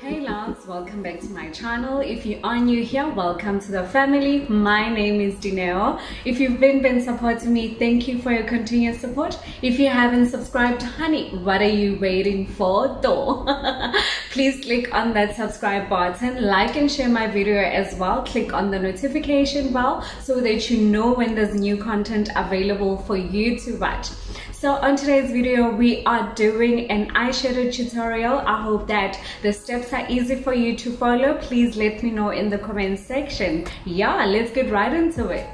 Hey loves, welcome back to my channel. If you are new here, welcome to the family. My name is Dineo. If you've been been supporting me, thank you for your continuous support. If you haven't subscribed, honey, what are you waiting for though? Please click on that subscribe button, like and share my video as well. Click on the notification bell so that you know when there's new content available for you to watch. So on today's video, we are doing an eyeshadow tutorial. I hope that the steps are easy for you to follow. Please let me know in the comment section. Yeah, let's get right into it.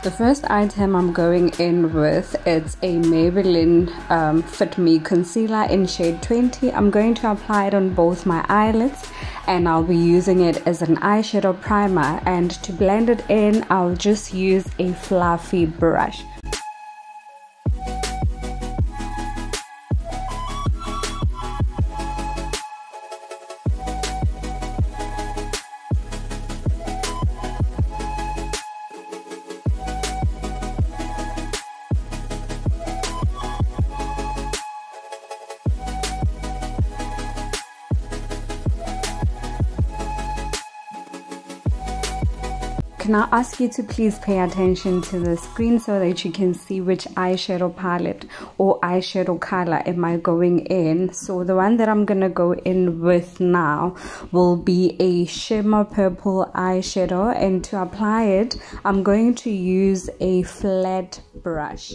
The first item I'm going in with is a Maybelline um, Fit Me Concealer in shade 20. I'm going to apply it on both my eyelids and I'll be using it as an eyeshadow primer and to blend it in I'll just use a fluffy brush. Can I ask you to please pay attention to the screen so that you can see which eyeshadow palette or eyeshadow color am I going in. So the one that I'm going to go in with now will be a shimmer purple eyeshadow and to apply it I'm going to use a flat brush.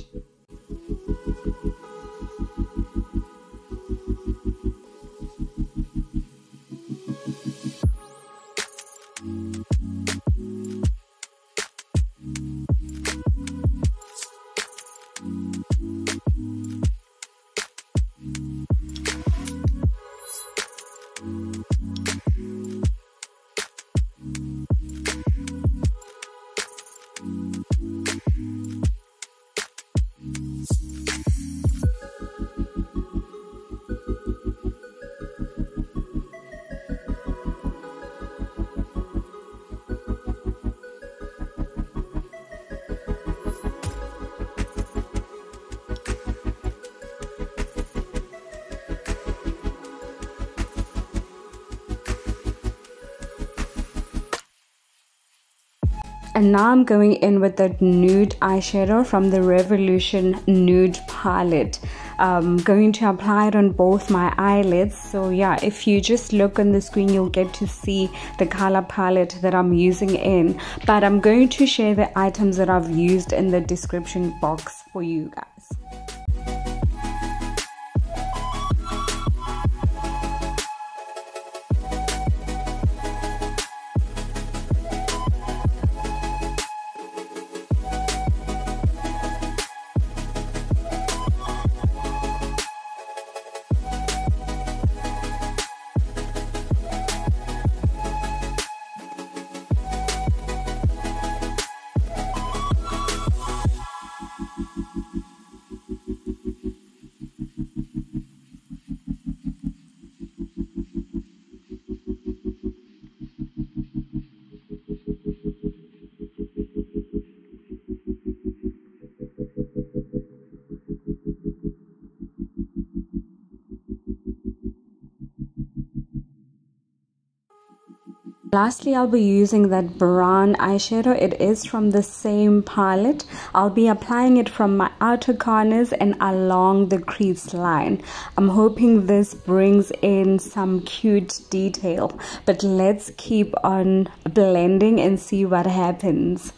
And now I'm going in with the nude eyeshadow from the Revolution Nude Palette. I'm going to apply it on both my eyelids. So yeah, if you just look on the screen, you'll get to see the color palette that I'm using in. But I'm going to share the items that I've used in the description box for you guys. Lastly, I'll be using that brown eyeshadow. It is from the same palette. I'll be applying it from my outer corners and along the crease line. I'm hoping this brings in some cute detail. But let's keep on blending and see what happens.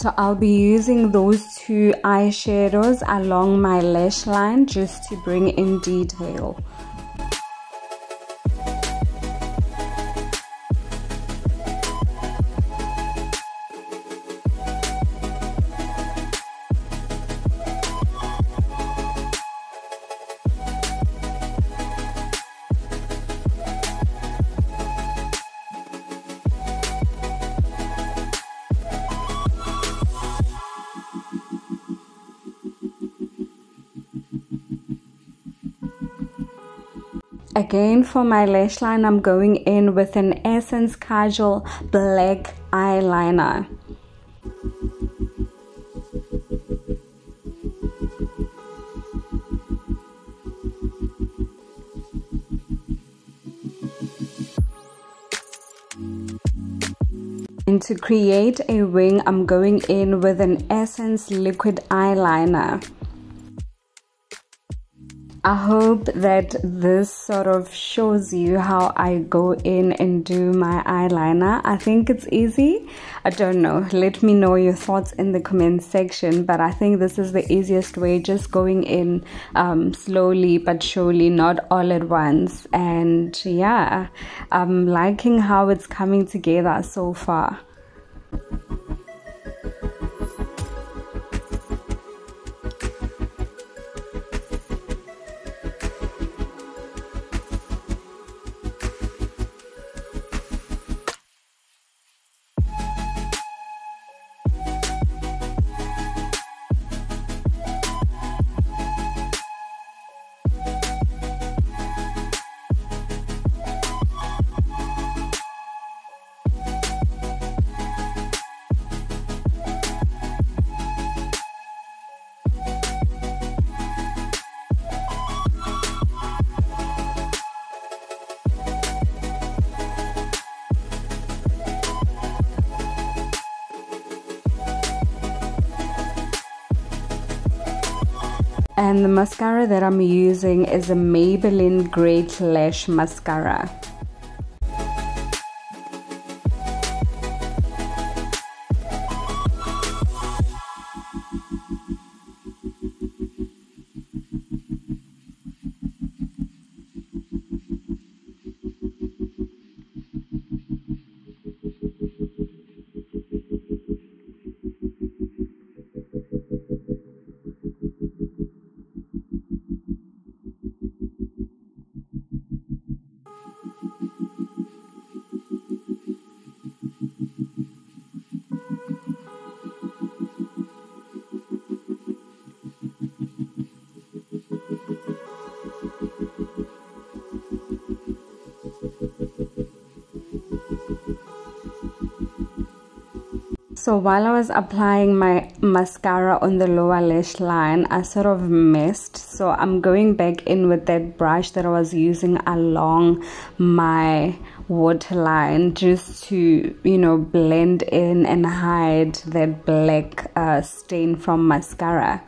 So I'll be using those two eyeshadows along my lash line just to bring in detail Again for my lash line, I'm going in with an Essence Kajal Black Eyeliner. And to create a wing, I'm going in with an Essence Liquid Eyeliner. I hope that this sort of shows you how I go in and do my eyeliner. I think it's easy. I don't know. Let me know your thoughts in the comment section. But I think this is the easiest way, just going in um, slowly but surely, not all at once. And yeah, I'm liking how it's coming together so far. And the mascara that I'm using is a Maybelline Great Lash Mascara. So while I was applying my mascara on the lower lash line, I sort of missed. So I'm going back in with that brush that I was using along my waterline just to, you know, blend in and hide that black uh, stain from mascara.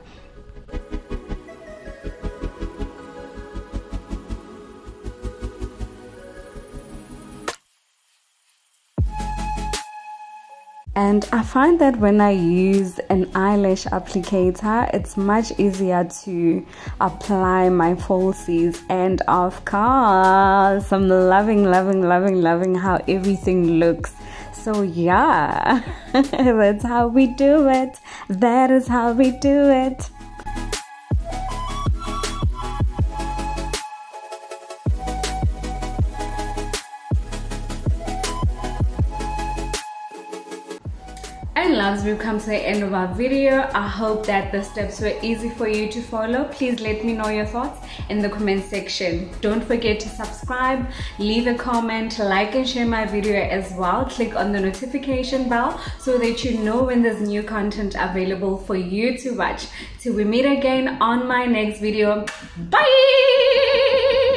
And I find that when I use an eyelash applicator it's much easier to apply my falsies and of course I'm loving loving loving loving how everything looks. So yeah that's how we do it. That is how we do it loves we've come to the end of our video. I hope that the steps were easy for you to follow. Please let me know your thoughts in the comment section. Don't forget to subscribe leave a comment like and share my video as well. Click on the notification bell so that you know when there's new content available for you to watch. Till we meet again on my next video. Bye